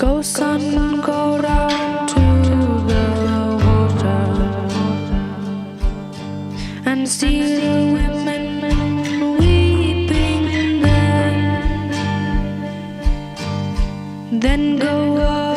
Go, sun, go down to the water and see the women weeping there. Then go up.